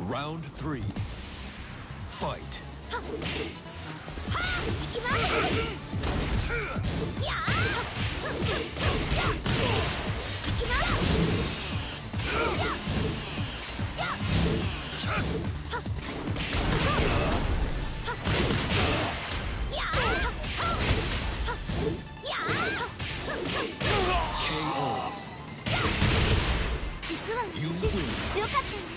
Round three. Fight. よかったね